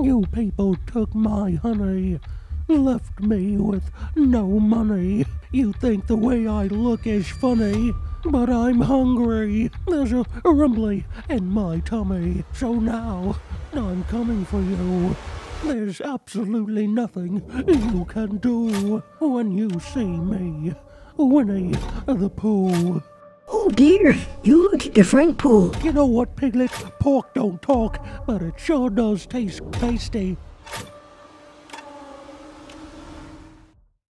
You people took my honey, left me with no money. You think the way I look is funny, but I'm hungry. There's a rumbly in my tummy. So now I'm coming for you. There's absolutely nothing you can do when you see me, Winnie the Pooh. Oh dear, you look different, Pooh. You know what, Piglet? Pork don't talk, but it sure does taste tasty.